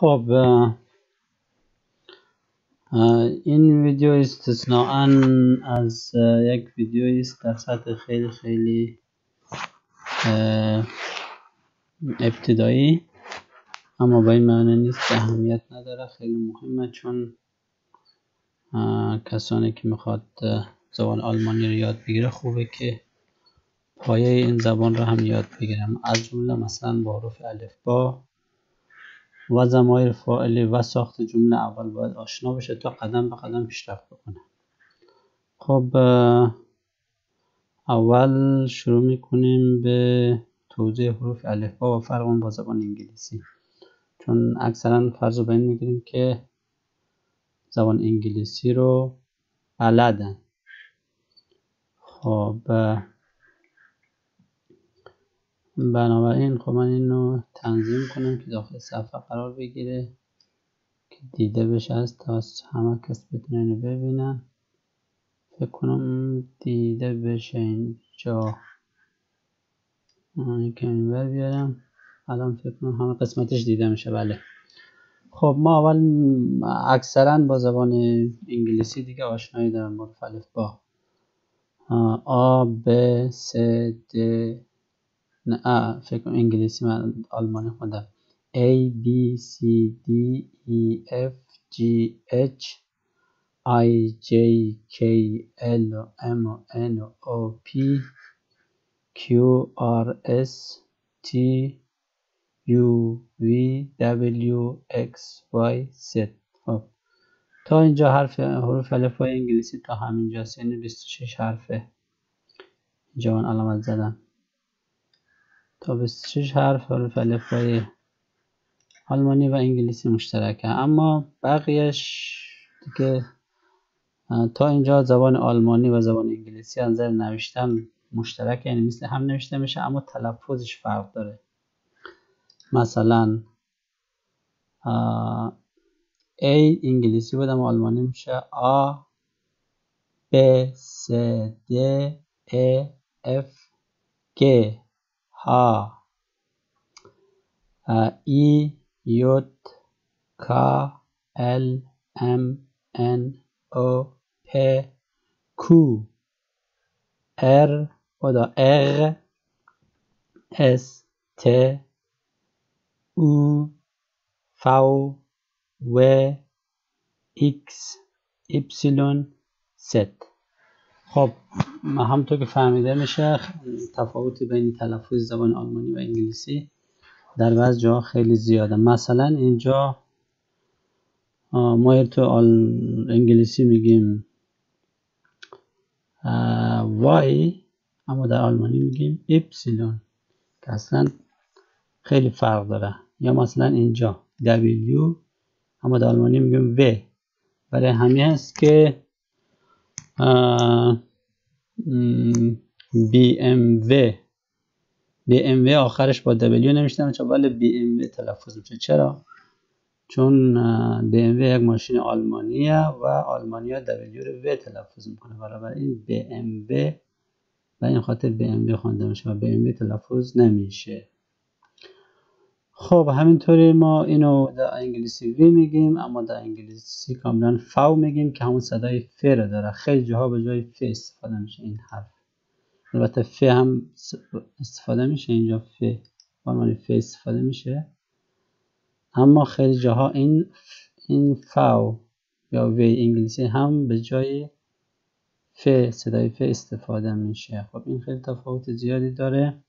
خب این ویدیو استثناء از یک ویدیو است در سطح خیلی خیلی ابتدایی. اما به این معنی نیست اهمیت نداره. خیلی مهمه چون کسانی که می‌خواد زبان آلمانی رو یاد بگیره خوبه که پایه این زبان رو هم یاد بگیرم از جمله مثلا با حروف الف با و زمایر فاعلی و ساخت جمله اول باید آشنا بشه تا قدم به قدم پیشرفت بکنه. خب اول شروع می‌کنیم به توضیح حروف با و فرق با زبان انگلیسی. چون اکثرا فرض به این می‌گیریم که زبان انگلیسی رو بلدن خب بنابراین خب من اینو تنظیم کنم که داخل صفحه قرار بگیره که دیده بشه از تا همه کس بتونه اینو ببینن. فکر کنم دیده بشه اینجا. این کمی بر بیارم. الان فکر کنم همه قسمتش دیده میشه. بله. خب ما اول اکثرا با زبان انگلیسی دیگه آشنایی دارم مختلف با. آ ب س د نه فکر انگلیسی من آلمانی خوندم A B C D E F G H I J K L M N O P Q R S T U V W X Y Z. خب تا اینجا حرف حروف الفبای انگلیسی تا همینجا یعنی 26 حرفه. اینجا من علامت زدم. تا 26 حرف حروف الفبای آلمانی و انگلیسی مشترکه. اما بقیهش دیگه تا اینجا زبان آلمانی و زبان انگلیسی از نظر نوشتن مشترکه یعنی مثل هم نوشته میشه اما تلفظش فرق داره. مثلا A انگلیسی بود اما آلمانی میشه A B C D E F G. H I J K L M N O P Q R oder R S T U V و x y z خب همونطور که فهمیده میشه تفاوت بین تلفظ زبان آلمانی و انگلیسی در بعض جاها خیلی زیاده. مثلا اینجا ما تو انگلیسی میگیم y اما در آلمانی میگیم Ypsilon که اصلا خیلی فرق داره. یا مثلا اینجا w اما در آلمانی میگیم و برای همین هست که بی ام و بی ام و آخرش با W نمیشتم چون ولی بی ام و تلفظ میشه. چرا؟ چون بی ام و یک ماشین آلمانیه و آلمانیا W رو و تلفظ می‌کنه. برای این بی ام و و این خاطر بی ام و خوانده میشه و بی ام و تلفظ نمیشه. خب همینطوری ما اینو در انگلیسی وی میگیم اما در انگلیسی کاملا فاو میگیم که همون صدای ف رو داره. خیلی جاها به جای ف استفاده میشه این حرف. البته ف هم استفاده میشه اینجا ف به ف استفاده میشه. اما خیلی جاها این این فاو یا وی انگلیسی هم به جای ف صدای ف استفاده میشه. خب این خیلی تفاوت زیادی داره.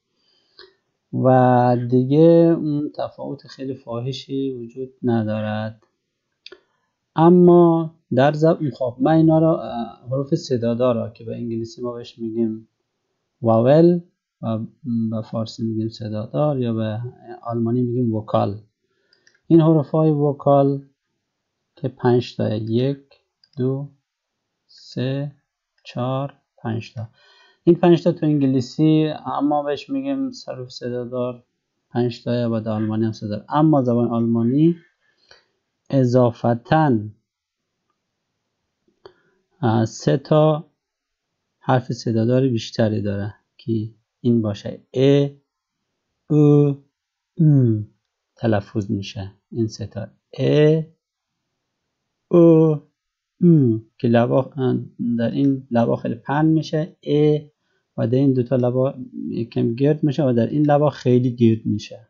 و دیگه اون تفاوت خیلی فاحشی وجود ندارد. اما در زبان خب من اینا رو حروف صدادار که به انگلیسی ما بهش میگیم واول و به فارسی میگیم صدادار یا به آلمانی میگیم وکال. این حروف های وکال که پنج تا یک دو سه چهار پنج تا. این پنج تا تو انگلیسی اما بهش میگیم صرف صدادار پنج تا و در آلمانی هم صدادار اما زبان آلمانی اضافتا سه تا حرف صدادار بیشتری داره که این باشه. ا او او تلفظ میشه این ستا ا او او که لبا در این لبا خیلی پن میشه ا و در این دوتا لبا کم گرد میشه و در این لبا خیلی گرد میشه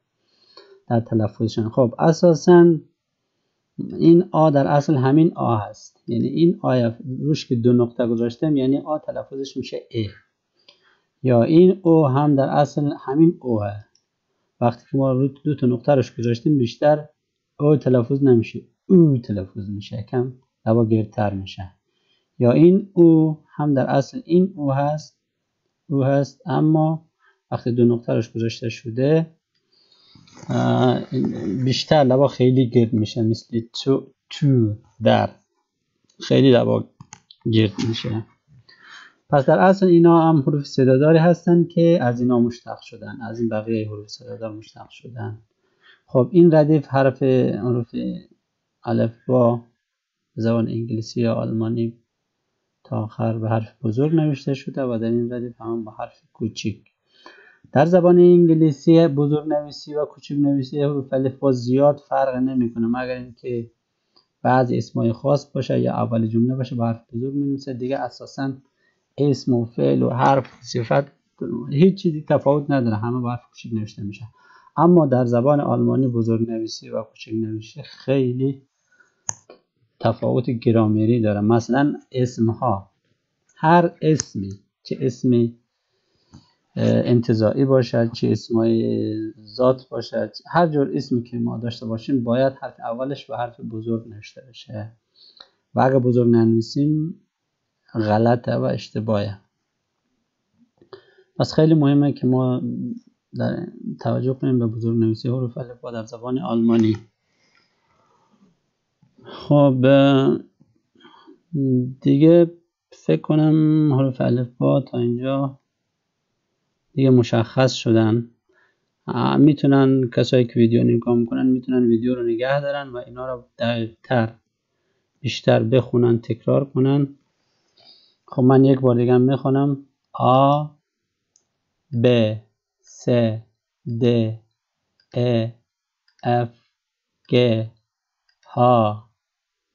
در تلفظشون خب اساسا این آ در اصل همین آ هست. یعنی این آ روش که دو نقطه گذاشتم یعنی آ تلفظش میشه ا. یا این او هم در اصل همین او هست. وقتی که ما رو دو تا نقطه روش گذاشتیم بیشتر او تلفظ نمیشه او تلفظ میشه. کم لبا گردتر میشه. یا این او هم در اصل این او هست او هست اما وقتی دو نقطه روش گذاشته شده بیشتر لبا خیلی گرد میشه مثل تو تو در خیلی لبا گرد میشه. پس در اصل اینا هم حروف صداداری هستن که از اینا مشتق شدن از این بقیه حروف صدادار مشتق شدن. خب این ردیف حرف حروف الف با زبان انگلیسی یا آلمانی تا آخر به حرف بزرگ نوشته شده و در این ردیف هم با حرف کوچیک. در زبان انگلیسی بزرگ نویسی و کوچک نویسی حروف الف با زیاد فرق نمی‌کنه مگر اینکه بعضی اسمای خاص باشه یا اول جمله باشه با حرف بزرگ می دیگه اساسا اسم و فعل و حرف صفت هیچ چیزی تفاوت نداره همه با حرف کوچک نوشته میشه. اما در زبان آلمانی بزرگ نویسی و کوچک نویسی خیلی تفاوت گرامری داره مثلا اسم ها هر اسمی چه اسمی انتظاعی باشد چه اسمای ذات باشد هر جور اسمی که ما داشته باشیم باید حرف اولش به حرف بزرگ نوشته بشه. و اگر بزرگ ننویسیم غلطه و اشتباهه. پس خیلی مهمه که ما در توجه کنیم به بزرگ نویسی حروف الفبا در زبان آلمانی. خب دیگه فکر کنم حروف الفبا تا اینجا دیگه مشخص شدن. می‌تونن کسایی که ویدیو نگاه می‌کنن می‌تونن ویدیو رو نگه دارن و اینا رو دقیق تر بیشتر بخونن تکرار کنن. خب من یک بار دیگه می‌خونم. آ ب س د ا اف گ ه.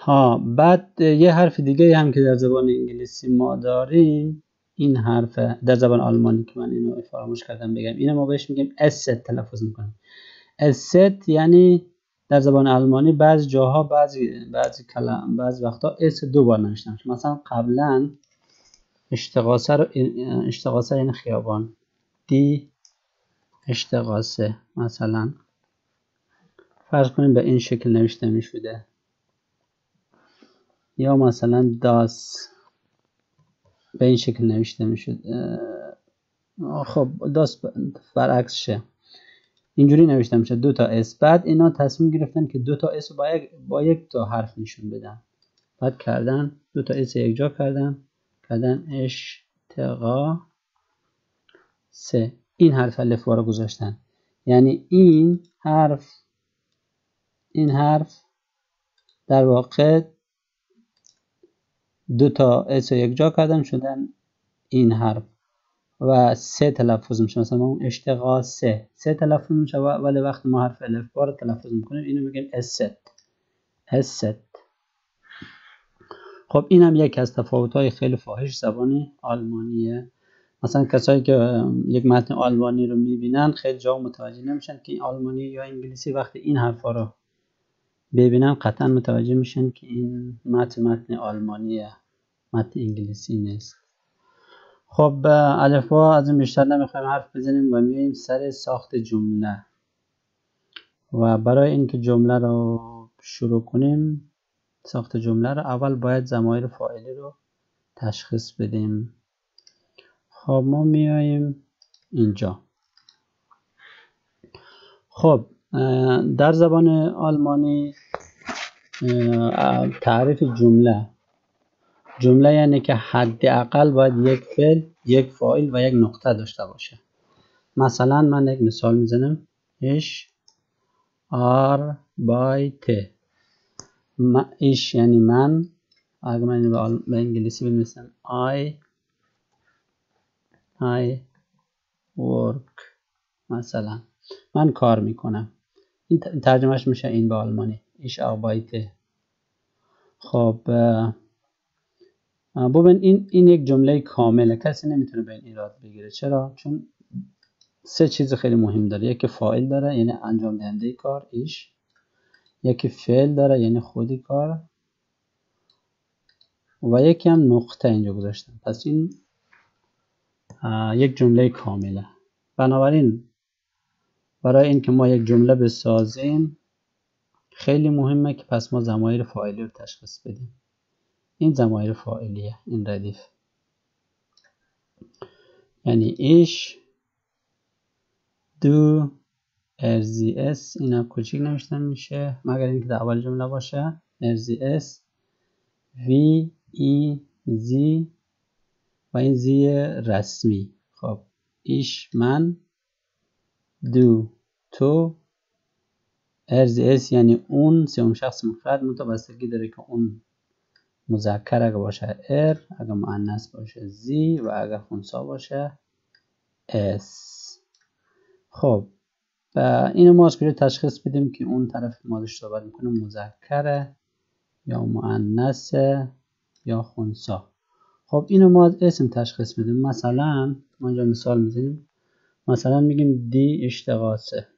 ها بعد یه حرف دیگه هم که در زبان انگلیسی ما داریم این حرف در زبان آلمانی که من اینو فراموش کردم بگم. اینو ما بهش میگیم است تلفظ می‌کنیم. است یعنی در زبان آلمانی بعضی جاها بعضی بعضی کلام بعضی وقتا اس دو بار نوشته مثلا قبلا اشتقاسه رو اشتقاسه یعنی خیابان. دی اشتقاسه مثلا. فرض کنیم به این شکل نوشته می شده یا مثلا داس به این شکل نوشته می شد خب داس برعکس شه اینجوری نوشته میشه دو تا اس. بعد اینا تصمیم گرفتن که دو تا اس با یک, با یک تا حرف نشون بدن. بعد کردن دو تا اس یک جا کردن. کردن اشتقا سه. این حرف الف رو گذاشتن. یعنی این حرف این حرف در واقع دو تا اس یک جا کردن شدن این حرف. و سه تلفظ میشه. مثلا اون اشتقا سه. سه تلفظ میشه ولی وقتی ما حرف الف رو تلفظ می‌کنیم اینو میگیم است است خب این هم یکی از تفاوت های خیلی فاحش زبان آلمانیه. مثلا کسایی که یک متن آلمانی رو می‌بینن خیلی جا متوجه نمیشن که آلمانی یا انگلیسی وقتی این حرفا رو ببینن قطعا متوجه میشن که این متن متن آلمانیه متن انگلیسی نیست. خب الفبا از این بیشتر نمی‌خوایم حرف بزنیم و میایم سر ساخت جمله. و برای اینکه جمله رو شروع کنیم ساخت جمله رو اول باید زمایر فاعلی رو تشخیص بدیم. خب ما میاییم اینجا. خب در زبان آلمانی تعریف جمله. جمله یعنی که حداقل باید یک فعل یک فاعل و یک نقطه داشته باشه. مثلا من یک مثال می‌زنم. اش آربایت ایش یعنی من. اگر من به انگلیسی بنویسم. I I work مثلا من کار می‌کنم. این ترجمهش میشه این به آلمانی. ایش آربایت خب ببین این این یک جمله کامله. کسی نمی‌تونه به این ایراد بگیره. چرا؟ چون سه چیز خیلی مهم داره. یکی فاعل داره یعنی انجام دهنده کار ایش. یکی فعل داره یعنی خودی کار. و یکی هم نقطه اینجا گذاشتم. پس این یک جمله کامله. بنابراین برای اینکه ما یک جمله بسازیم خیلی مهمه که پس ما ضمایر فاعلی رو تشخیص بدیم. این ضمایر فاعلیه این ردیف. یعنی ich du er sie es اینا کوچیک نوشته میشه. مگر اینکه در اول جمله باشه. er sie es wir ihr sie و این Sie رسمی. خب ich من du. تو er sie es یعنی اون سوم شخص مفرد متوسطی داره که اون مذکر اگه باشه er اگه مؤنث باشه sie و اگه خونسا باشه es. خب اینو ما از تشخیص بدیم که اون طرف ما داشت صحبت می‌کنه مذکره یا مؤنث یا خونسا. خب اینو ما اسم تشخیص میدیم. مثلا ما اینجا مثال می‌زنیم. مثلا میگیم دی اشتقاسه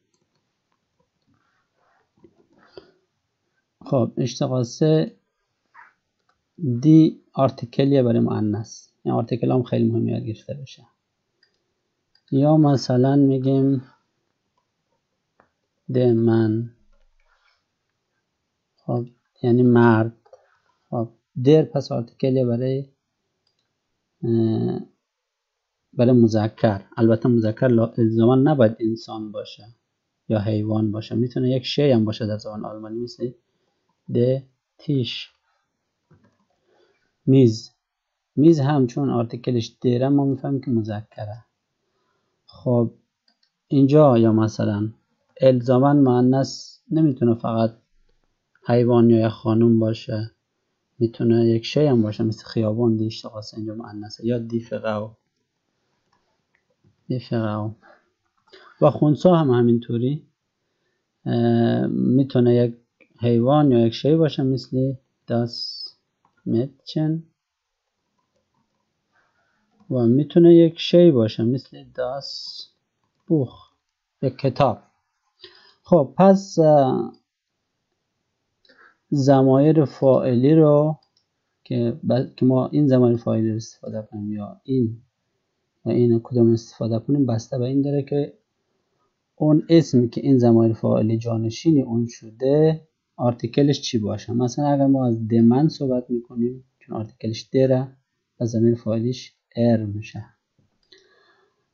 خب اشتقاسه دی آرتیکلیه برای مؤنث. این آرتیکل هم خیلی مهمه یاد گرفته بشه. یا مثلا میگیم من. خب یعنی مرد. خب در پس آرتیکلیه برای برای مذکر. البته مذکر الزاما نباید انسان باشه یا حیوان باشه. می‌تونه یک شی هم باشه در زبان آلمانی مثل د تیش میز. میز هم چون آرتیکلش دیره ما می‌فهمیم که مذکره. خب اینجا یا مثلا الزاما مؤنث نمی‌تونه فقط حیوان یا یک خانوم باشه. می‌تونه یک شی هم باشه مثل خیابان دیشت قاسه اینجا مؤنثه یا دیفقو دیفقو و خونسا هم همینطوری. می‌تونه یک حیوان یا یک شی باشه مثل داس متچن و می‌تونه یک شی باشه مثل داس بوخ. یک کتاب. خب پس زمایر فاعلی رو که, که ما این زمایر فاعلی رو استفاده کنیم یا این و این کدوم استفاده کنیم بسته به این داره که اون اسمی که این زمایر فاعلی جانشین اون شده آرتیکلش چی باشه؟ مثلا اگر ما از دمن صحبت می‌کنیم چون آرتیکلش دره و زمین فاعلیش ار میشه.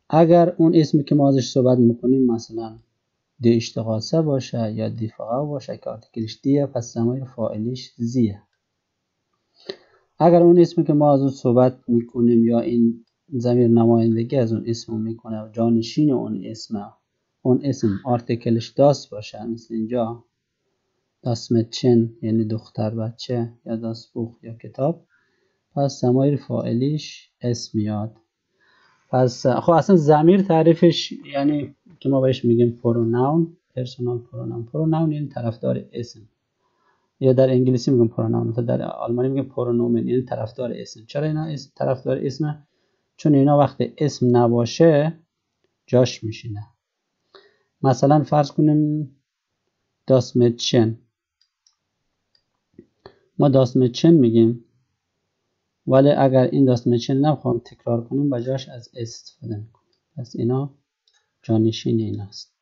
اگر اون اسمی که ما ازش صحبت می‌کنیم مثلا دی اشتقاسه باشه یا دی فقا باشه که آرتیکلش دیه پس زمایر فاعلیش زیه اگر اون اسمی که ما از اون صحبت می‌کنیم یا این زمیر نمایندگی از اون اسم می‌کنه. جانشین اون اسم. اون اسم آرتیکلش داست باشه مثل اینجا. داسمتچن یعنی دختر بچه یا داست بوخ یا کتاب. پس زمایر فاعلیش اسم میاد. پس خب اصلا زمیر تعریفش یعنی که ما بهش میگیم پروناون پرسونال پروناون. پروناون یعنی طرفدار اسم یا در انگلیسی میگم پروناون در آلمانی میگم پرونومن یعنی طرفدار اسم چرا اینا اسم طرفدار اسم چون اینا وقت اسم نباشه جاش میشینه. مثلا فرض کنیم داسمتشن ما das Mädchen میگیم ولی اگر این das Mädchen نخواهم تکرار کنیم بجاش از استفاده می‌کنیم. پس اینا جانشین این است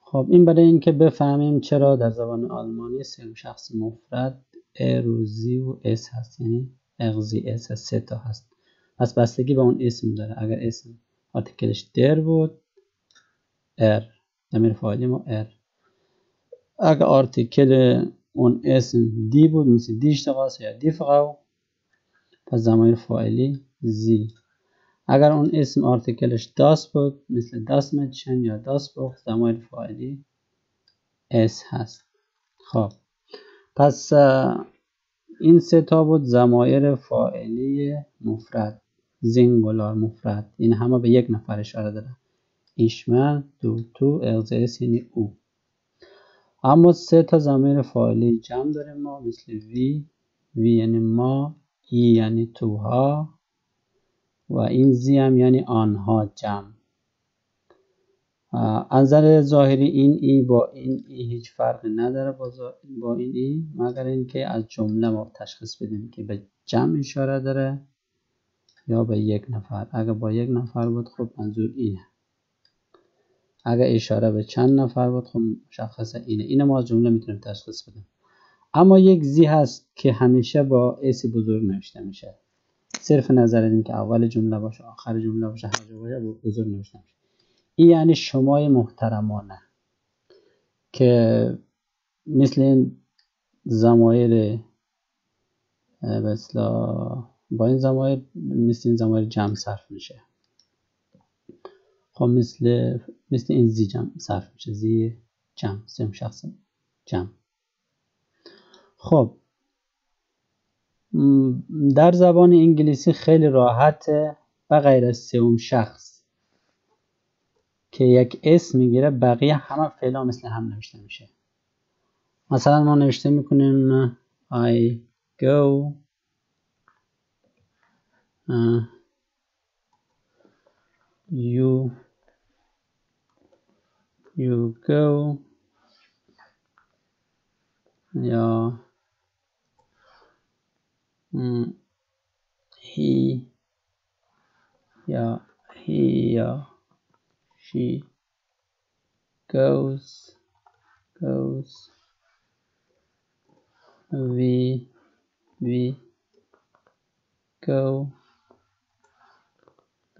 خب این برای اینکه بفهمیم چرا در زبان آلمانی سوم شخص مفرد er و sie و es هست یعنی er sie es هست سه تا هست. پس بستگی به اون اسم داره. اگر اسم Artikel ش der بود er ضمیر فاعلی ما er اگر Artikel اون اسم die بود مثل die Straße یا die Frau پس ضمایر فاعلی sie اگر اون اسم Artikel ش das بود مثل das Mädchen یا das Buch ضمایر فاعلی es هست. خب. پس این سه تا بود ضمایر فاعلی مفرد. Singular مفرد. این همه به یک نفر اشاره داره ایشمن دو تو اغزیس یعنی او. اما سه تا زمیر فاعلی جمع داریم ما مثل وی. وی یعنی ما ای یعنی توها. و این زی هم یعنی آنها جمع. از نظر ظاهری این ای با این ای هیچ فرقی نداره با, این ای مگر اینکه از جمله ما تشخیص بدیم که به جمع اشاره داره. یا به یک نفر. اگر با یک نفر بود خب منظور اینه. اگر اشاره به چند نفر بود خب مشخصه اینه. اینه ما از جمله می‌تونیم تشخیص بدیم. اما یک زی هست که همیشه با اسی بزرگ نوشته میشه. صرف نظر این که اول جمله باشه آخر جمله باشه هر جا باشه بزرگ نوشته میشه. این یعنی شمای محترمانه. که مثل این زمایر با این زمایر مثل این زمایر جمع صرف میشه. خب مثل مثل این زی جمع صرف میشه. زی جمع سم شخص جمع. خب. در زبان انگلیسی خیلی راحته. و غیر از سوم شخص که یک اسم می‌گیره بقیه همه فعلا مثل هم نوشته میشه. مثلا ما نوشته می‌کنیم I go Uh, you you go. Yeah. Mm, he yeah he yeah. She goes goes. We we go.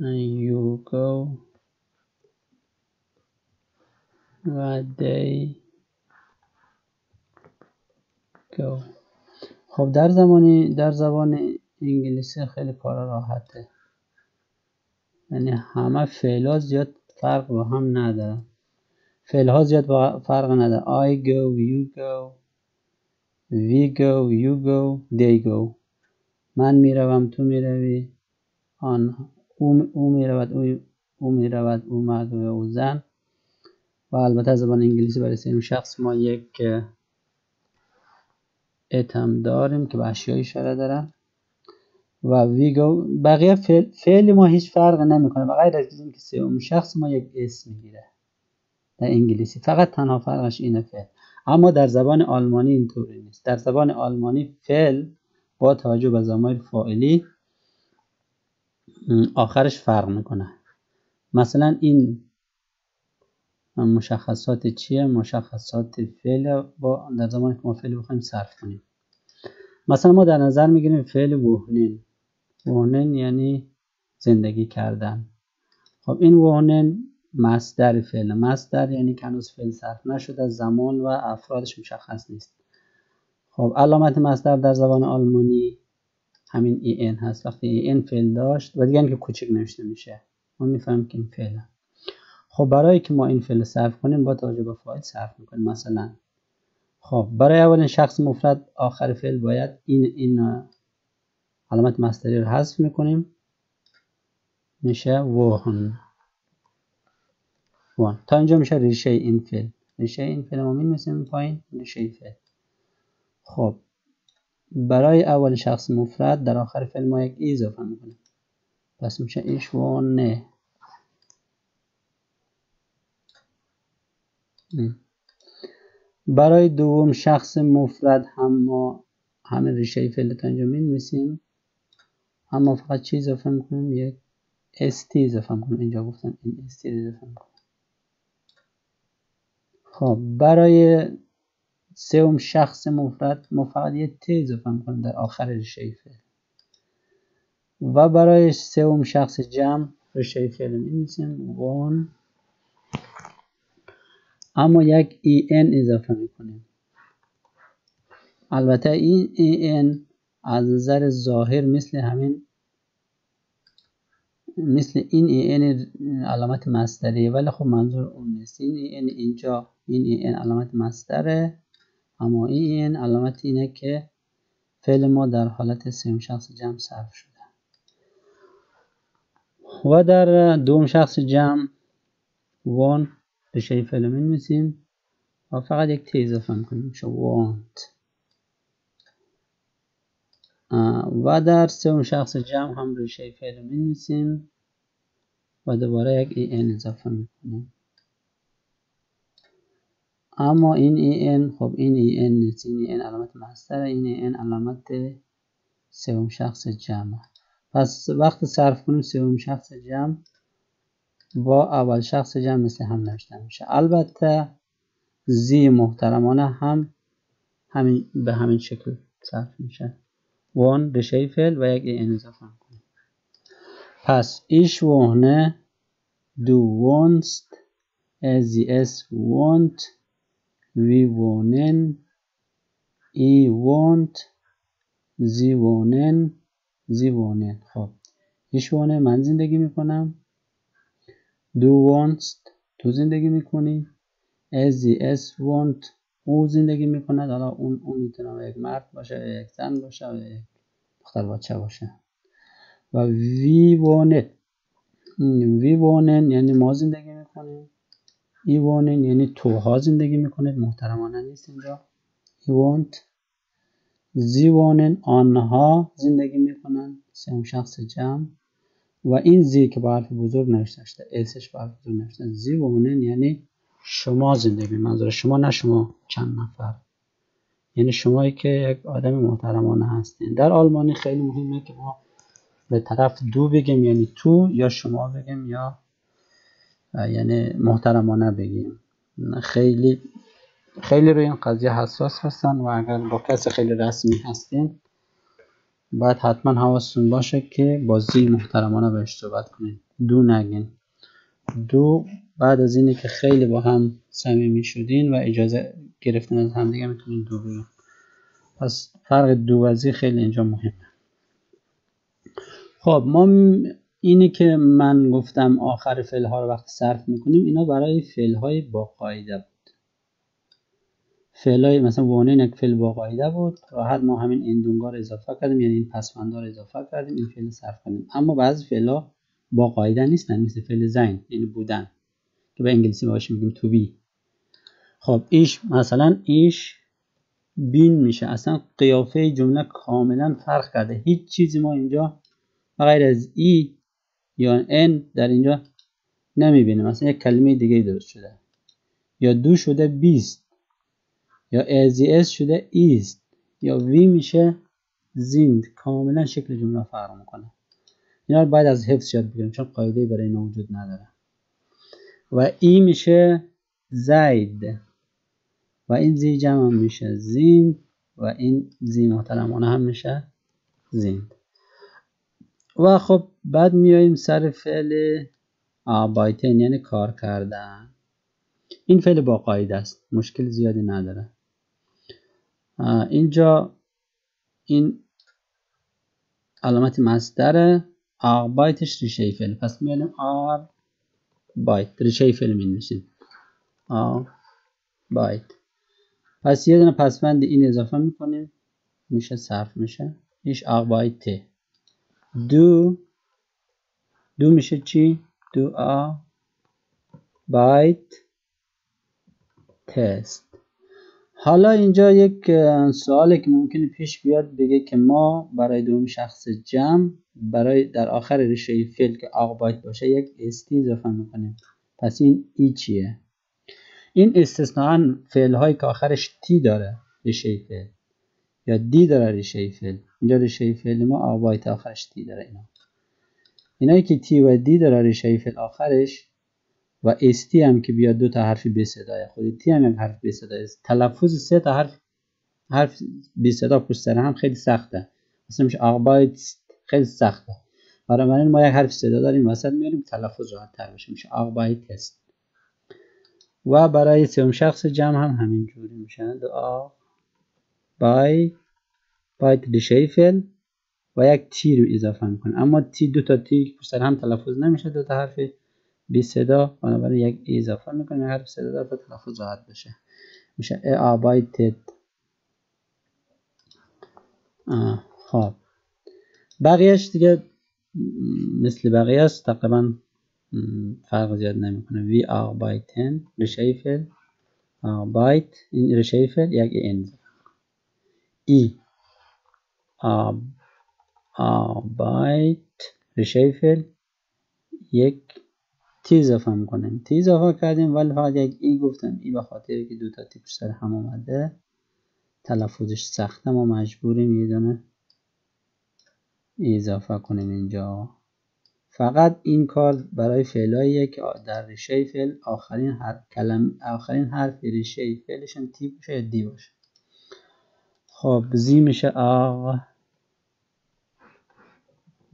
You go. و they go. خب در زمانی در زبان انگلیسی خیلی کارا راحته. یعنی همه فعلا زیاد فرق با هم ندارن. فعل ها زیاد فرق نداره I go you go we go you go they go. من می‌روم تو می‌روی. آن او, او می‌رود او, او می‌رود او مرد و او زن. و البته زبان انگلیسی برای سیم شخص ما یک اتم داریم که به اشیاء اشاره دارن. و ویگو بقیه فعل, ما هیچ فرق نمی‌کنه. و غیر از اینکه سوم شخص ما یک اسم می‌گیره. در انگلیسی. فقط تنها فرقش اینه فعل. اما در زبان آلمانی اینطوری نیست. در زبان آلمانی فعل با توجه به زمایر فاعلی آخرش فرق می‌کنه. مثلا این مشخصات چیه؟ مشخصات فعل با در زمانی که ما فعل بخوایم صرف کنیم. مثلا ما در نظر می‌گیریم فعل وهنین. وهنین یعنی زندگی کردن. خب این وهنین مصدر فعل. مصدر یعنی که هنوز فعل صرف نشده زمان و افرادش مشخص نیست. خب علامت مصدر در زبان آلمانی همین ای این هست. وقتی ای این فعل داشت و دیگه که کوچک نوشته میشه. ما می‌فهمیم که این فعله خب برای که ما این فعل صرف کنیم با توجه به فاعل صرف می‌کنیم. مثلا خب برای اولین شخص مفرد آخر فعل باید این این علامت مصدری رو حذف می‌کنیم. میشه وهن وان. تا اینجا میشه ریشه این فعل. ریشه این فعل ما می‌نویسیم پایین. ریشه فعل. خب برای اول شخص مفرد در آخر فعل ما یک ای اضافه می‌کنیم پس میشه ایش و نه. برای دوم شخص مفرد هم ما همه ریشه فعل تا اینجا می‌نویسیم. اما فقط چی اضافه می‌کنیم؟ یک st اضافه می‌کنیم. اینجا گفتم این st اضافه می‌کنیم. خب برای سوم شخص مفرد فقط یه ت اضافه می‌کنیم در آخر ریشه فعل و برای سوم شخص جمع ریشه فعل می‌نویسیم وان. اما یک en اضافه می‌کنیم. البته این این از نظر ظاهر مثل همین مثل این این علامت مستریه ولی خب منظور اون نیست. این این اینجا این این علامت مستره اما این علامت اینه که فعل ما در حالت سیم شخص جمع صرف شده. و در دوم شخص جمع وان ریشه فعل می نویسیم و فقط یک تی اضافه می‌کنیم میشه want. و در سوم شخص جمع هم ریشه فعل می نویسیم و دوباره یک ای ان اضافه می‌کنیم. اما این ای ان خب این ای ان نیست. این ای ان علامت مستر این ای ان علامت سوم شخص جمع. پس وقت صرف کنیم سوم شخص جمع با اول شخص جمع مثل هم نوشته میشه. البته زی محترمانه هم همین به همین شکل صرف میشه. وان ریشه فعل و یک این اضافه کنیم. پس ایش وهنه دو وانست. ازی اس وانت وی وونن ای وانت زی وونن زی وونن خب ایش وانه من زندگی می‌کنم. دو وانست تو زندگی می‌کنی. ازی اس وانت او زندگی می‌کند. حالا اون اون می‌تونه یک مرد باشه یک زن باشه یک دختر بچه باشه. و وی وانت وی وانن یعنی ما زندگی ای وانن یعنی توها زندگی می‌کنید محترمانه نیست اینجا. ای وانت زی وانن آنها زندگی می‌کنن. سه شخص جمع. و این زی که با حرف بزرگ نوشته شده اسش با حرف بزرگ نوشته زی وانن یعنی شما زندگی منظور شما نه شما چند نفر. یعنی شمایی که یک آدم محترمانه هستین. در آلمانی خیلی مهمه که ما به طرف دو بگیم یعنی تو یا شما بگیم یا یعنی محترمانه بگیم خیلی خیلی روی این قضیه حساس هستن و اگر با کسی خیلی رسمی هستین باید حتما حواستون باشه که با زی محترمانه بهش صحبت کنین. دو نگین. دو بعد از اینه که خیلی با هم صمیمی شدین و اجازه گرفتن از همدیگه می‌تونین دو بگین پس فرق دو و زی خیلی اینجا مهمه. خب ما اینی که من گفتم آخر فعل ها رو وقتی صرف می‌کنیم اینا برای فعل های با قاعده بود. فعل های مثلا وانه یک فعل با قاعده بود راحت ما همین اندونگا رو اضافه کردیم یعنی این پسفندا رو اضافه کردیم این فعل صرف کردیم اما بعضی فعل ها با قاعده نیستن مثل فعل زین یعنی بودن که به انگلیسی باش میگیم تو بی خب ایش مثلا ایش بین میشه. اصلا قیافه جمله کاملا فرق کرده. هیچ چیزی ما اینجا غیر از ای یا ان در اینجا نمی‌بینیم. مثلا یک کلمه دیگه درست شده. یا دو شده بیست. یا اس شده ایست. یا وی میشه زیند. کاملا شکل جمله فرق می‌کنه. اینا رو باید از حفظ یاد بگیریم. چون قاعده برای اینا وجود نداره. و ای میشه زید. و این زی جمع میشه زین و این زی محترمانه هم میشه زیند. و خب بعد میاییم سر فعل آبایتن یعنی کار کردن. این فعل با قاعده است مشکل زیادی نداره. اینجا این علامت مصدر آبایتش ریشه فعل. پس میانیم آر بایت. ریشه فعل می نویسیم بایت. پس یه دونه پسوند این اضافه می‌کنیم. میشه صرف میشه. ایش آبایت دو دو میشه چی؟ دو آ بایت تست. حالا اینجا یک سوالی که ممکنه پیش بیاد بگه که ما برای دوم شخص جمع برای در آخر ریشه فعل که بایت باشه یک استی اضافه می‌کنیم. پس این ای چیه؟ این استثناا فعل هایی که آخرش تی داره ریشه فعل. دی داره ریشه فعل اینجا ریشه فعل ما آبایت آخرش تی داره اینا. اینایی که تی و دی داره ریشه فعل آخرش و استی هم که بیاد دو تا حرفی به صدای خود. تی هم یک حرف به صدای. تلفظ سه تا حرف حرف به صدا پشت سر هم خیلی سخته. مثلا میشه آبایت خیلی سخته. برای ما یک حرف صدا داریم وسط میاریم تلفظ راحت تر بشه میشه آبایت هست و برای سوم شخص جمع هم همین جوری میشه دو آ بای بایت ریشه فعل و یک تی رو اضافه می‌کنیم اما تی دو تا تی پشت هم تلفظ نمیشه دو تا حرف بی صدا بنابراین یک اضافه می‌کنیم حرف صدا تا تلفظ راحت بشه. میشه arbeitet خب. بقیهش دیگه مثل بقیه است تقریبا فرق زیاد نمی‌کنه. وی ریشه فعل arbeit این ریشه فعل یک این ای arbeit ریشه فعل یک تی اضافه می‌کنیم. تی اضافه کردیم ولی فقط یک ای گفتم. ای به خاطر که دو تا تی سر هم اومده. تلفظش سخته ما مجبوریم یه دونه اضافه کنیم اینجا. فقط این کار برای فعلاییه که در ریشه فعل آخرین حرف کلم آخرین حرف ریشه فعلشون تی باشه یا دی باشه. خب زی میشه آغ.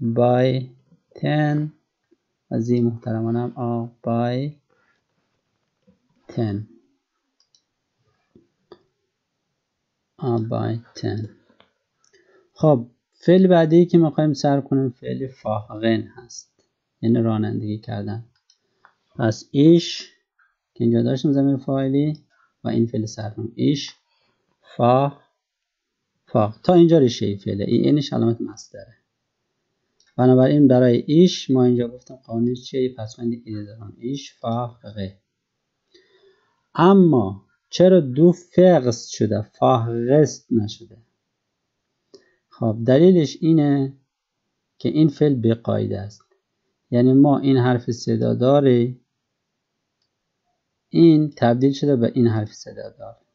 بای تن. و زی محترمانم آغ بای تن. تن. خب فعل بعدی که می‌خوایم سر کنیم فعل فاهقن هست. یعنی رانندگی کردن. پس ایش که اینجا داشتیم زمین فاعلی و این فعل سر کنیم. ایش فا فا تا اینجا ریشه فعله. این اینش علامت مصدره بنابراین برای ایش ما اینجا گفتم قانون چیه؟ پسوند ایده دارم ایش فاهقه اما چرا دو فقست شده؟ فاهقست نشده. خب دلیلش اینه که این فعل به است. یعنی ما این حرف صدا داره این تبدیل شده به این حرف صدا داره.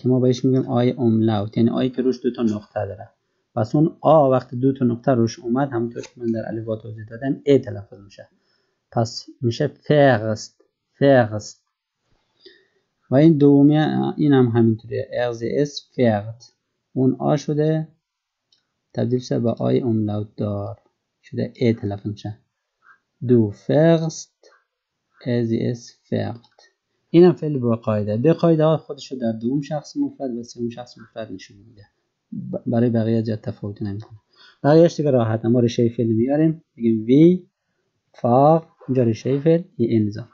که ما بهش میگیم آی املاوت یعنی آی که روش دو تا نقطه داره. پس اون آ وقتی دو تا نقطه روش اومد همونطور که من در الفبا توضیح دادم ای تلفظ میشه. پس میشه فقست فقست. و این دومی این هم همینطوریه ارز اس فقط اون آ شده تبدیل شده به آی املاوت دار. شده ای تلفظ میشه. دو فرست از اس فقط این هم فعل به قاعده به قاعده ها خودش رو در دوم شخص مفرد و سوم شخص مفرد نشون میده. برای بقیه زیاد تفاوتی نمی‌کنه. بقیهش دیگه راحت. ما ریشه فعل میاریم. میگیم وی فاق. اینجا ریشه فعل ای انزا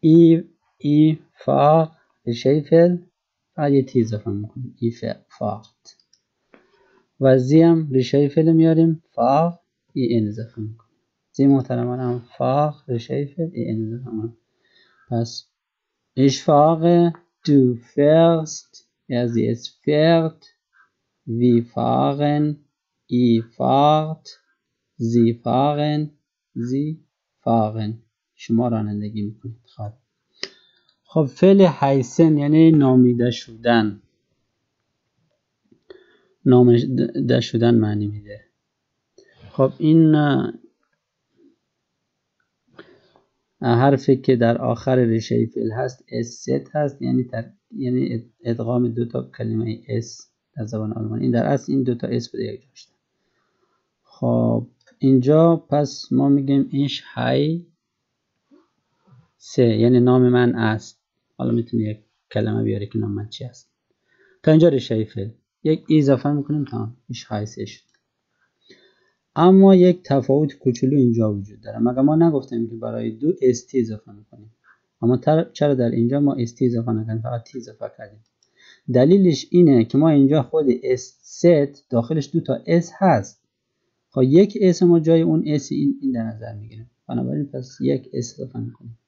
ای ای فاق. ریشه فعل بعد یه تی اضافه می‌کنیم. ای فاقت. و زی هم ریشه فعل میاریم. فاق. ای این اضافه می‌کنیم. زی محترمان هم فاق. ریشه فعل ای این اضافه می‌کنیم. پس اشفاق du fährst er sie es fährt wir fahren ihr fahrt sie fahren sie fahren شما رانندگی می‌کنید. خب. خب فعل حیسن یعنی نامیده شدن. نامیده شدن معنی میده. خب این حرفی که در آخر ریشه فعل هست Eszett هست یعنی تر... یعنی ادغام دو تا کلمه S در زبان آلمانی. این در اصل این دو تا S بوده یک جا شده. خب اینجا پس ما میگیم ich heiße یعنی نام من است. حالا می‌تونی یک کلمه بیاری که نام من چی است. تا اینجا ریشه فعل. یک e اضافه می‌کنیم تا ich heiße شد. اما یک تفاوت کوچولو اینجا وجود داره. مگه ما نگفتیم که برای du st اضافه می‌کنیم؟ اما چرا در اینجا ما st اضافه نکردیم فقط t اضافه کردیم. دلیلش اینه که ما اینجا خود Eszett داخلش دو تا S هست. خب یک S ما جای اون S این, این در نظر می‌گیریم. بنابراین پس یک S اضافه می‌کنیم.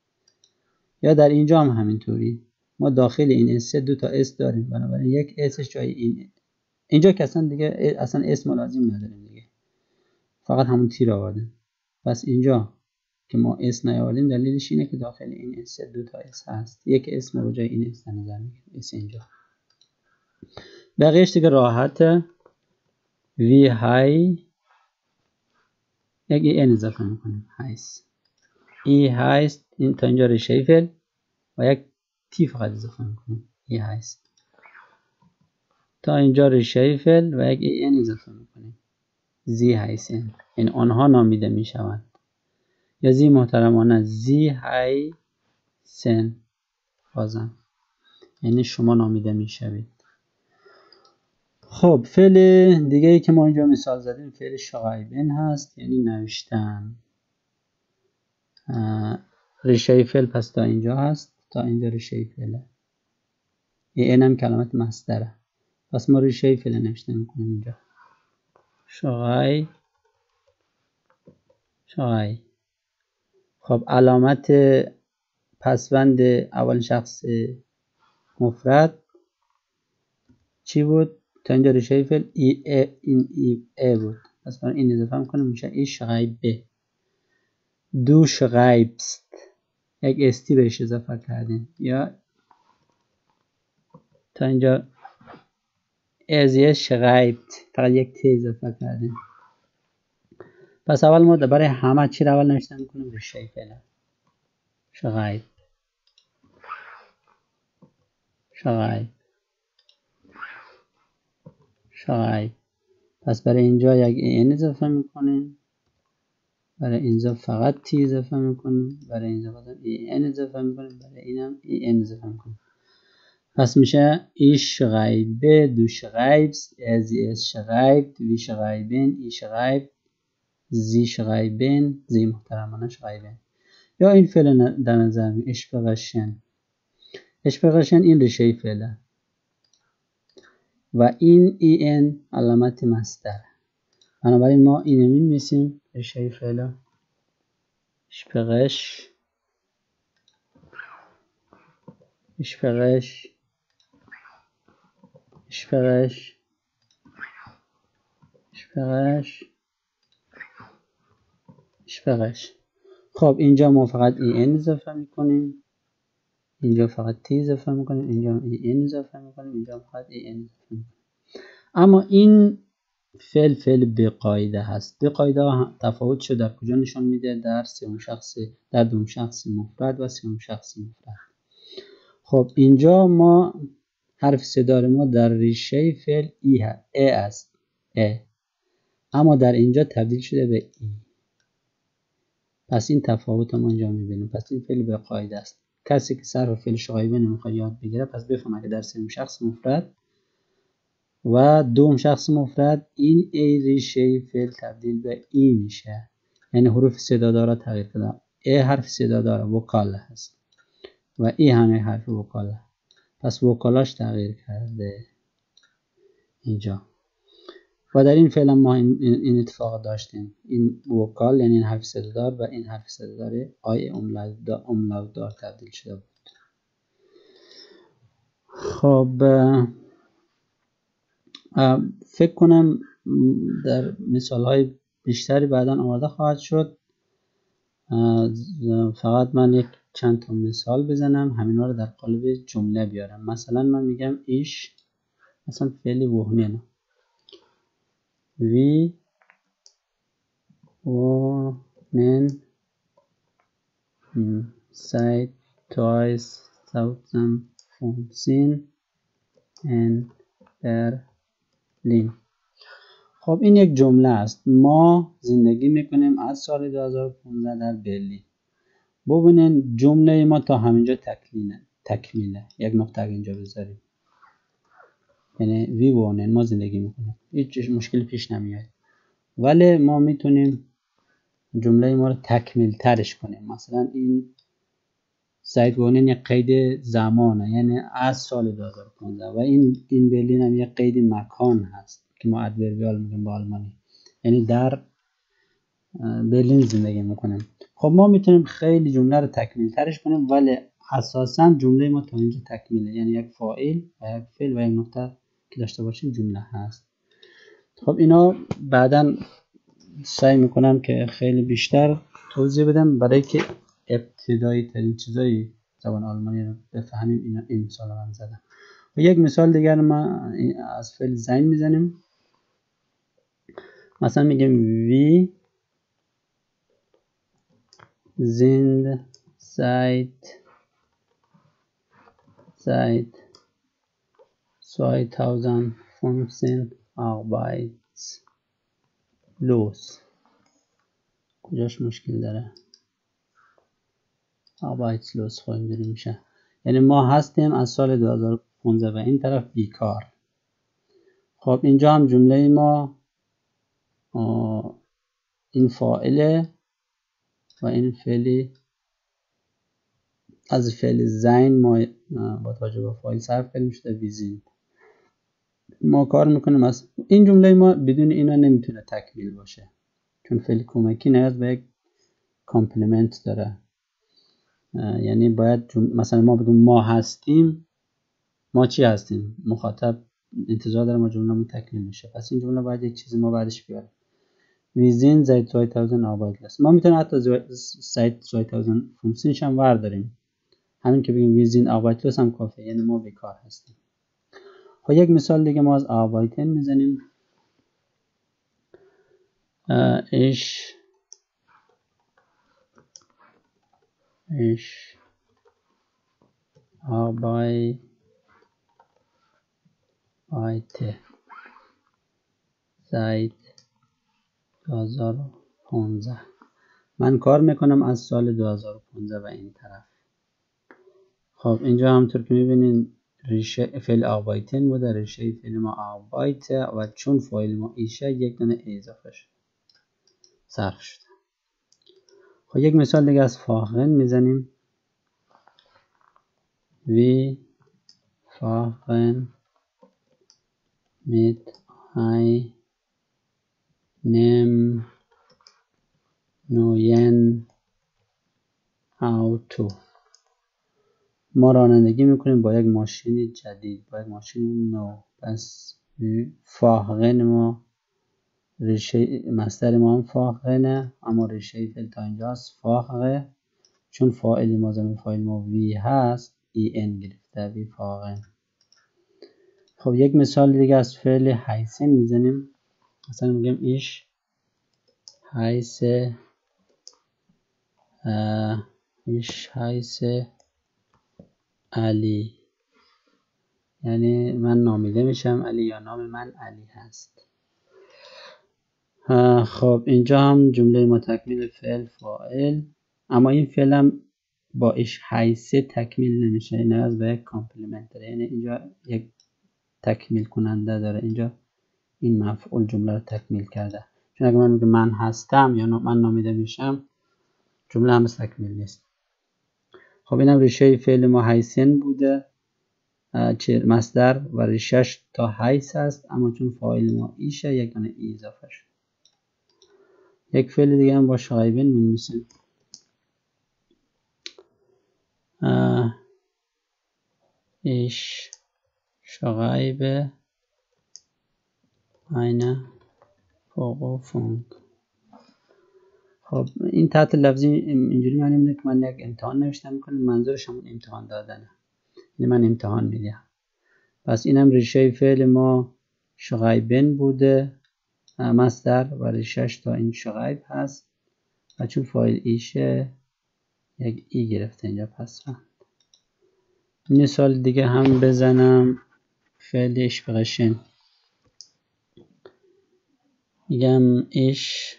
یا در اینجا هم همینطوری. ما داخل این اس دو تا اس داریم. بنابراین یک S ش جای این اینجا که اصلا دیگه اصلا اسم لازم نداریم فقط همون تیر آوردیم پس اینجا که ما اس نیاوردیم دلیلش اینه که داخل این اس دو تا اس هست. یک اسم رو جای این اس نظر اس اینجا. بقیهش دیگه راحته. وی های یک این اضافه می‌کنیم. هایس ای هایست این تا اینجا ریشه و یک تی فقط اضافه می‌کنیم. ای هایست تا اینجا ریشه و یک این اضافه می‌کنیم. زی هایسن این آنها نامیده می‌شوند. یا زی محترمانه زی هایسن بازم. یعنی شما نامیده می‌شوید. خب فعل دیگه ای که ما اینجا مثال زدیم فعل شغایبن هست یعنی نوشتن. ریشه فعل پس تا اینجا هست تا اینجا ریشه فعله. این هم کلمت مصدره. پس ما ریشه فعل نوشته می‌کنیم اینجا. شغای شغای خب علامت پسوند اول شخص مفرد چی بود؟ تا اینجا ریشه فعل ای ای این ای ای بود. پس برای این اضافه می‌کنیم میشه ای شغیبه دو شغیبست یک استی بهش اضافه کردیم. یا تا اینجا ازیه شغیبت فقط یک تی اضافه کردیم. پس اول ما برای همه چی رو اول نوشته می‌کنیم ریشه فعلا شغیب شغیب شغیب پس برای اینجا یک این اضافه می‌کنیم. برای اینجا فقط تی اضافه می‌کنیم. برای اینجا بازم این اضافه می‌کنیم. برای اینم این اضافه می‌کنیم. پس میشه ایش غیبه دو شغیبست از از شغیب وی شغیبن ای شغیب زی شغیبن زی محترمانه شغیبن یا این فعل در نظر می اشفقشن اشفقشن این ریشه فعله. و این ای این علامت مستر بنابراین ما اینو میمیسیم ریشه فعله. اشفقش اشفقش اشفقش اشفقش اشفقش خب اینجا ما فقط ای این اضافه می‌کنیم. اینجا فقط تی اضافه می‌کنیم. اینجا ای این اضافه می‌کنیم. اینجا فقط ای این اضافه می‌کنیم. اما این فعل فعل به قاعده هست. به قاعده تفاوت شده در کجا نشان میده؟ در سوم شخص در دوم شخص مفرد و سوم شخص مفرد. خب اینجا ما حرف صدار ما در ریشه فعل ای هست ا است. ا. اما در اینجا تبدیل شده به ای. پس این تفاوت ما اینجا می‌بینیم. پس این فعل به قاعده است. کسی که صرف فعل شغایبه نمی‌خواد یاد بگیره پس بفهمه که در سوم شخص مفرد و دوم شخص مفرد این ای ریشه فعل تبدیل به ای میشه. یعنی حروف صدادارا تغییر کرده ای حرف صدادار وکاله هست. و ای همه حرف وکاله. پس وکالاش تغییر کرده. اینجا. و در این فعل ما این اتفاق داشتیم. این وکال یعنی این حرف صدادار و این حرف صدادار آی املاک دار تبدیل شده بود. خب فکر کنم در مثال های بیشتری بعدا آماده خواهد شد. فقط من یک چند تا مثال بزنم همینا رو در قالب جمله بیارم. مثلا من میگم ایش مثلا فعل وهمه وی wohnen seit 2015 in Berlin خب این یک جمله است. ما زندگی می‌کنیم از سال 2015 در برلین. ببینین جمله ما تا همینجا تکمیله تکمیله. یک نقطه اینجا بذاریم. یعنی وی بونن ما زندگی می‌کنیم. هیچ مشکلی پیش نمیاد. ولی ما می‌تونیم جمله ما رو تکمیل ترش کنیم. مثلا این سایت بونن یک قید زمانه یعنی از سال 2015 و این این برلین هم یک قید مکان هست که ما ادوربیال میگیم با آلمانی. یعنی در برلین زندگی می‌کنیم. خب ما می‌تونیم خیلی جمله رو تکمیل ترش کنیم ولی اساسا جمله ما تا اینجا تکمیله. یعنی یک فاعل و یک فعل و یک نقطه که داشته باشیم جمله هست. خب اینا بعدا سعی می‌کنم که خیلی بیشتر توضیح بدم. برای که ابتدایی ترین چیزایی زبان آلمانی رو بفهمیم اینا این مثال من زدم. و یک مثال دیگر ما از فعل زنگ می‌زنیم. مثلا میگیم وی sind seit seit 2015 arbeitslos کجاش مشکل داره؟ arbeitslos خواهیم داریم میشه. یعنی ما هستیم از سال 2015 و این طرف بیکار. خب اینجا هم جمله ما این فاعله و این فعلی از فعل sein ما با توجه به فاعل صرف کردیم شده wir sind. ما کار می‌کنیم از این جمله ما بدون اینا نمی‌تونه تکمیل باشه. چون فعل کمکی نیاز به یک Komplement داره. یعنی باید مثلا ما بدون ما هستیم. ما چی هستیم؟ مخاطب انتظار داره ما جمله تکمیل میشه پس این جمله باید یک چیزی ما بعدش بیاریم within the 2000 arbeit ما می‌تونیم حتی سایت 2000 فونکسیونش هم ورداریم. همین که بگیم within arbeit هم کافیه یعنی ما بیکار هستیم. خب یک مثال دیگه ما از arbeiten می‌زنیم. ich ich arbeite seit 2015 من کار می‌کنم از سال 2015 و این طرف. خب اینجا همطور که می‌بینین ریشه فعل آبایتن بوده. ریشه فعل ما آبایت و چون فایل ما ایشه یک دونه اضافه شد. صرف شده. خب یک مثال دیگه از فاغن می‌زنیم. وی فاغن mit های نم نوین اوتو ما رانندگی می‌کنیم با یک ماشین جدید با یک ماشین نو. پس فاقن ما ریشه مستر ما هم فاقنه اما ریشه فعل تا اینجاست فاقه. چون فاعلی ما زمین فایل ما وی هست ای ان گرفته وی فاقن. خب یک مثال دیگه از فعل حیسن می‌زنیم. مثلا میگم ایش حیث ایش حیث علی. یعنی من نامیده میشم علی یا نام من علی هست. خب اینجا هم جمله ما فعل فاعل. اما این فعل هم با ich heiße تکمیل نمیشه. این نیاز به یک Komplement داره یعنی اینجا یک تکمیل کننده داره. اینجا این مفعول جمله رو تکمیل کرده. چون اگه من میگم من هستم یا من نامیده میشم جمله هم تکمیل نیست. خب اینم ریشه فعل ما heißen بوده. چه مصدر و ریشش تا حیث است اما چون فاعل ما ich ه یک e اضافه شد. یک فعل دیگه هم با شایبین می‌نویسیم ایش شغایب eine Vorrufung خب این تحت لفظی اینجوری معنی میده که من یک امتحان نوشتم می‌کنم منظورش همون امتحان دادنه. یعنی من امتحان میدم. پس اینم ریشه فعل ما شغیبن بوده. مصدر و ریشهش تا این شغیب هست. و چون فایل ایشه یک ای گرفته اینجا پس مثال دیگه هم بزنم. فعل اشبغشن میگم ایش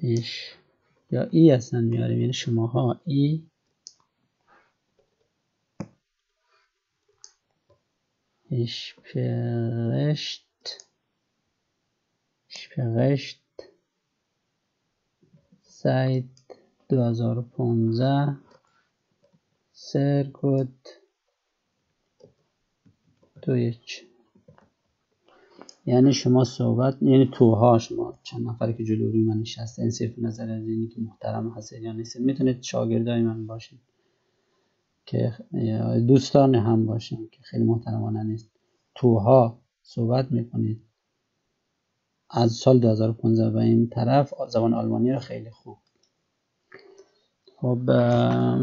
ایش. یا ای اصلا میاریم یعنی شماها. ای. ایش پرشت. ایش پرشت. سایت 2015 سرگوت دویچ یعنی شما صحبت یعنی توها شما چند نفری که جلو روی من نشسته این صرف نظر از اینی که محترم هست یا نیست. می‌تونید شاگردای من باشین که دوستان هم باشین که خیلی محترمانه نیست. توها صحبت می‌کنید. از سال 2015 و این طرف زبان آلمانی رو خیلی خوب. خب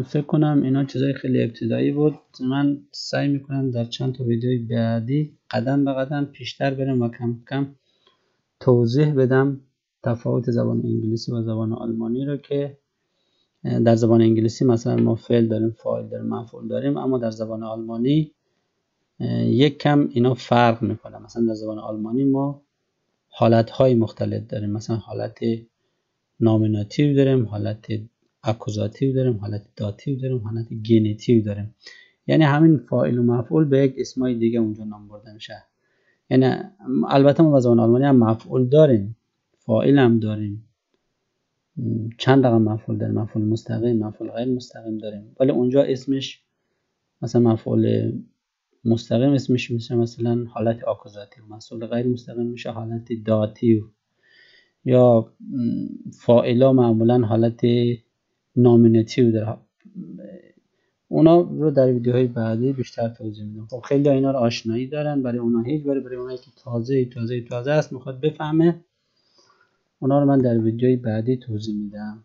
فکر کنم اینا چیزای خیلی ابتدایی بود. من سعی می‌کنم در چند تا ویدیوی بعدی قدم به قدم پیشتر برم و کم کم توضیح بدم تفاوت زبان انگلیسی و زبان آلمانی رو که در زبان انگلیسی مثلا ما فعل داریم فاعل داریم مفعول داریم اما در زبان آلمانی یک کم اینا فرق می‌کنه. مثلا در زبان آلمانی ما حالت های مختلف داریم. مثلا حالت نامیناتیو داریم حالت اکوزاتیو داریم حالت داتیو داریم حالت گنتیو داریم. یعنی همین فاعل و مفعول به یک اسمای دیگه اونجا نام برده میشه. یعنی البته ما زبان آلمانی هم مفعول داریم فاعل هم داریم. چند رقم مفعول داریم؟ مفعول مستقیم مفعول غیر مستقیم داریم. ولی اونجا اسمش مثلا مفعول مستقیم اسمش میشه مثلا حالت آکوزاتیو مفعول غیر مستقیم میشه حالت داتیو. یا فاعلا معمولا حالت نامینتیو داره اونا رو در ویدیوهای بعدی بیشتر توضیح میدم. خب خیلی اینا رو آشنایی دارن برای اونا هیچ برای برای اونایی که تازه تازه تازه است می‌خواد بفهمه اونا رو من در ویدیوهای بعدی توضیح میدم.